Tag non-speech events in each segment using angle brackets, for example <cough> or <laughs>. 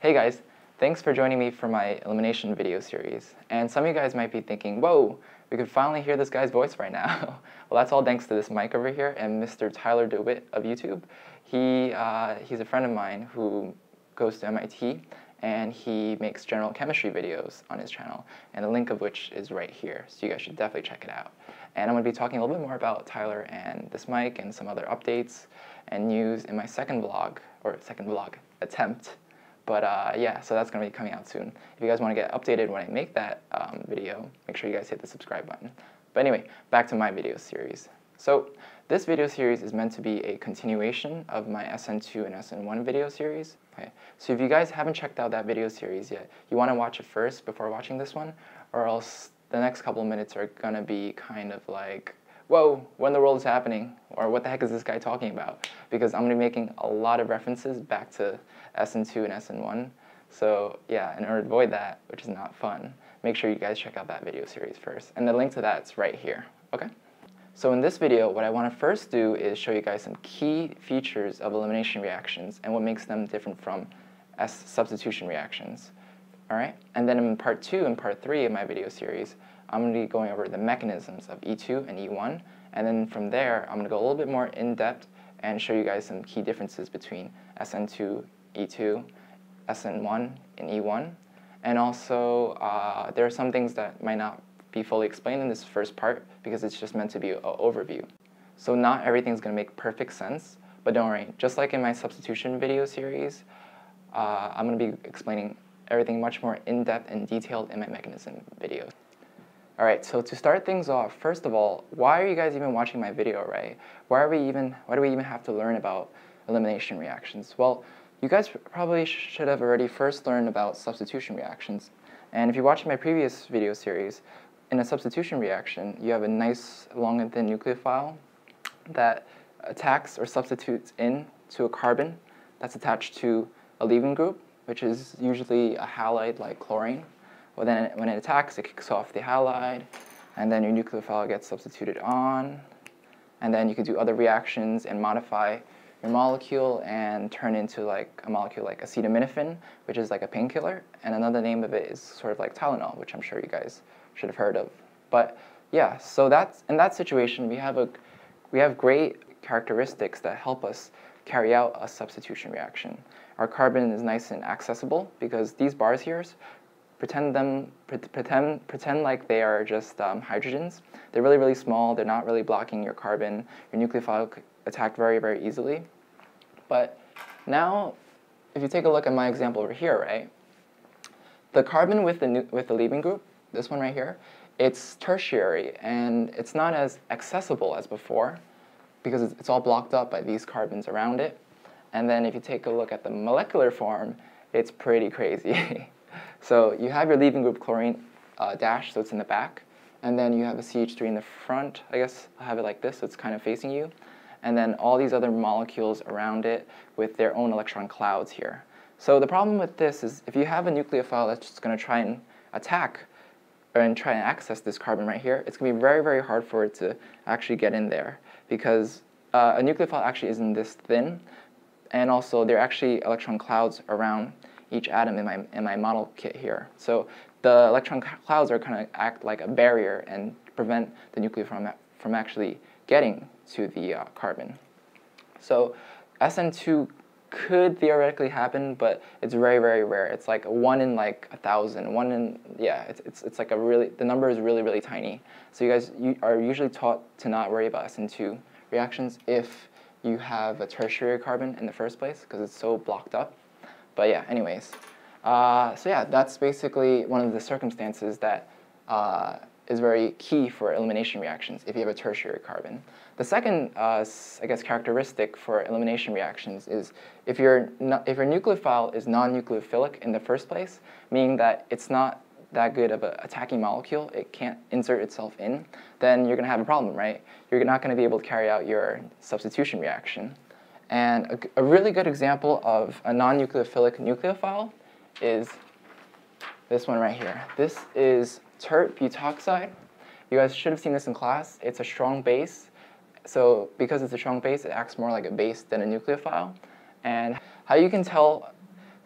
Hey guys, thanks for joining me for my elimination video series. And some of you guys might be thinking, whoa, we could finally hear this guy's voice right now. <laughs> well, that's all thanks to this mic over here and Mr. Tyler DeWitt of YouTube. He, uh, he's a friend of mine who goes to MIT and he makes general chemistry videos on his channel, and the link of which is right here, so you guys should definitely check it out. And I'm going to be talking a little bit more about Tyler and this mic and some other updates and news in my second vlog, or second vlog attempt. But uh, yeah, so that's going to be coming out soon. If you guys want to get updated when I make that um, video, make sure you guys hit the subscribe button. But anyway, back to my video series. So this video series is meant to be a continuation of my SN2 and SN1 video series. Okay, so if you guys haven't checked out that video series yet, you want to watch it first before watching this one, or else the next couple of minutes are going to be kind of like, whoa, what in the world is happening? Or what the heck is this guy talking about? Because I'm going to be making a lot of references back to SN2 and SN1. So yeah, in order to avoid that, which is not fun, make sure you guys check out that video series first. And the link to that's right here, okay? So in this video, what I want to first do is show you guys some key features of elimination reactions and what makes them different from S substitution reactions. All right, and then in part two and part three of my video series, I'm going to be going over the mechanisms of E2 and E1, and then from there, I'm going to go a little bit more in depth and show you guys some key differences between SN2, E2, SN1, and E1. And also, uh, there are some things that might not be fully explained in this first part because it's just meant to be an overview. So not everything's going to make perfect sense, but don't worry. Just like in my substitution video series, uh, I'm going to be explaining everything much more in-depth and detailed in my mechanism videos. Alright, so to start things off, first of all, why are you guys even watching my video, right? Why are we even, why do we even have to learn about elimination reactions? Well, you guys probably should have already first learned about substitution reactions. And if you watched my previous video series, in a substitution reaction, you have a nice long and thin nucleophile that attacks or substitutes in to a carbon that's attached to a leaving group, which is usually a halide like chlorine. Well, then when it attacks, it kicks off the halide, and then your nucleophile gets substituted on, and then you can do other reactions and modify your molecule and turn into like a molecule like acetaminophen, which is like a painkiller, and another name of it is sort of like Tylenol, which I'm sure you guys should have heard of. But yeah, so that's in that situation we have a we have great characteristics that help us carry out a substitution reaction. Our carbon is nice and accessible because these bars here pretend them pretend pretend like they are just um, hydrogens. They're really really small. They're not really blocking your carbon. Your nucleophile attacked very very easily. But now, if you take a look at my example over here, right? The carbon with the with the leaving group this one right here, it's tertiary and it's not as accessible as before because it's all blocked up by these carbons around it. And then if you take a look at the molecular form, it's pretty crazy. <laughs> so you have your leaving group chlorine uh, dash, so it's in the back. And then you have a CH3 in the front. I guess I'll have it like this, so it's kind of facing you. And then all these other molecules around it with their own electron clouds here. So the problem with this is if you have a nucleophile that's just going to try and attack and try and access this carbon right here, it's going to be very, very hard for it to actually get in there because uh, a nucleophile actually isn't this thin, and also there are actually electron clouds around each atom in my, in my model kit here. So the electron clouds are kind of act like a barrier and prevent the nucleophile from, from actually getting to the uh, carbon. So SN2 could theoretically happen, but it's very, very rare. It's like one in like a thousand, one in, yeah, it's, it's, it's like a really, the number is really, really tiny. So you guys you are usually taught to not worry about SN2 reactions if you have a tertiary carbon in the first place because it's so blocked up. But yeah, anyways. Uh, so yeah, that's basically one of the circumstances that uh, is very key for elimination reactions if you have a tertiary carbon. The second, uh, I guess, characteristic for elimination reactions is if your, if your nucleophile is non-nucleophilic in the first place, meaning that it's not that good of an attacking molecule, it can't insert itself in, then you're going to have a problem, right? You're not going to be able to carry out your substitution reaction. And a, a really good example of a non-nucleophilic nucleophile is this one right here. This is tert butoxide. You guys should have seen this in class. It's a strong base. So because it's a strong base, it acts more like a base than a nucleophile. And how you can tell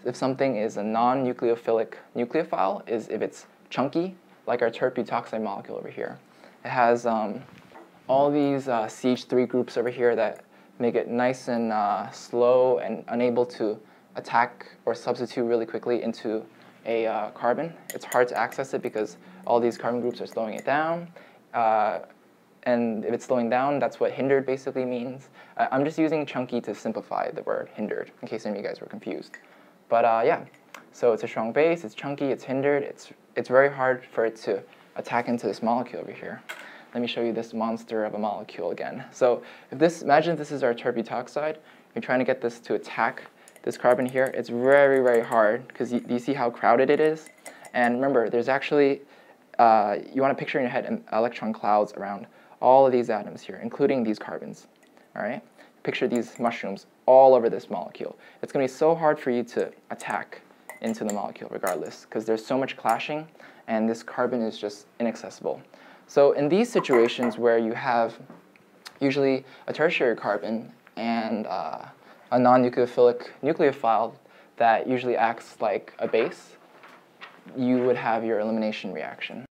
if something is a non-nucleophilic nucleophile is if it's chunky, like our tert-butoxide molecule over here. It has um, all these uh, CH3 groups over here that make it nice and uh, slow and unable to attack or substitute really quickly into a uh, carbon. It's hard to access it because all these carbon groups are slowing it down. Uh, and if it's slowing down, that's what hindered basically means. I'm just using chunky to simplify the word hindered, in case any of you guys were confused. But uh, yeah, so it's a strong base, it's chunky, it's hindered, it's, it's very hard for it to attack into this molecule over here. Let me show you this monster of a molecule again. So if this, imagine this is our tert-butoxide, you're trying to get this to attack this carbon here, it's very, very hard because you, you see how crowded it is? And remember, there's actually, uh, you want to picture in your head electron clouds around all of these atoms here, including these carbons. All right? Picture these mushrooms all over this molecule. It's going to be so hard for you to attack into the molecule regardless because there's so much clashing and this carbon is just inaccessible. So in these situations where you have usually a tertiary carbon and uh, a non-nucleophilic nucleophile that usually acts like a base, you would have your elimination reaction.